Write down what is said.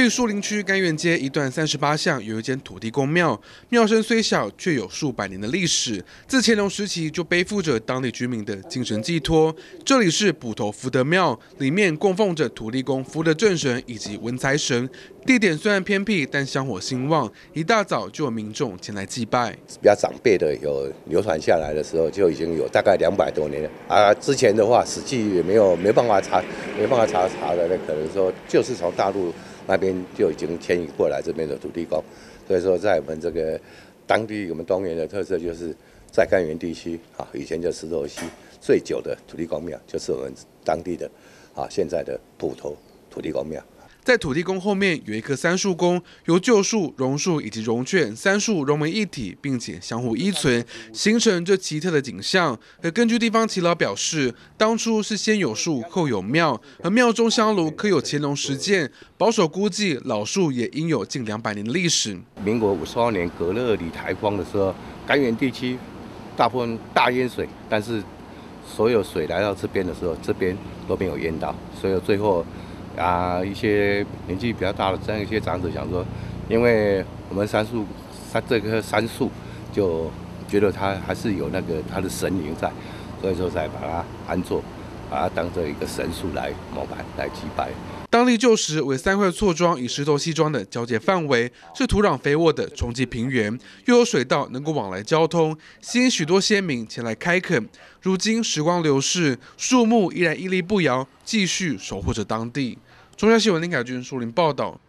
位于树林区甘源街一段三十八巷有一间土地公庙，庙身虽小，却有数百年的历史。自乾隆时期就背负着当地居民的精神寄托。这里是捕头福德庙，里面供奉着土地公福德正神以及文财神。地点虽然偏僻，但香火兴旺，一大早就有民众前来祭拜。比较长辈的有流传下来的时候，就已经有大概两百多年了。啊，之前的话，实际也没有没办法查，没办法查查的，那可能说就是从大陆。那边就已经迁移过来这边的土地公，所以说在我们这个当地，我们东园的特色就是在甘源地区啊，以前叫石头溪最久的土地公庙，就是我们当地的啊现在的普头土地公庙。在土地公后面有一棵三树公，由旧树、榕树以及榕卷三树融为一体，并且相互依存，形成这奇特的景象。而根据地方耆老表示，当初是先有树后有庙，而庙中香炉刻有乾隆十件，保守估计老树也应有近两百年的历史。民国五十二年隔热里台风的时候，甘源地区大部分大淹水，但是所有水来到这边的时候，这边都没有淹到，所以最后。啊，一些年纪比较大的这样一些长者想说，因为我们杉树三这棵杉树，就觉得它还是有那个它的神灵在，所以说才把它安坐，把它当做一个神树来膜拜来祭拜。当地旧时为三块错桩与石头砌桩的交界范围，是土壤肥沃的冲积平原，又有水道能够往来交通，吸引许多先民前来开垦。如今时光流逝，树木依然屹立不摇，继续守护着当地。中央新闻林凯军树林报道。